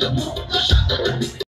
Todo mundo já